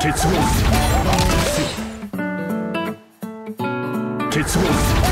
鉄鉄合